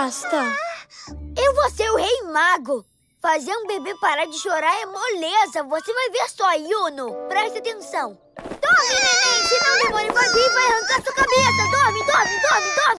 basta. Eu vou ser o rei mago. Fazer um bebê parar de chorar é moleza. Você vai ver só, Yuno. Presta atenção.